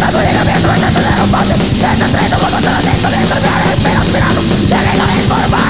Esperando, esperando, esperando, esperando,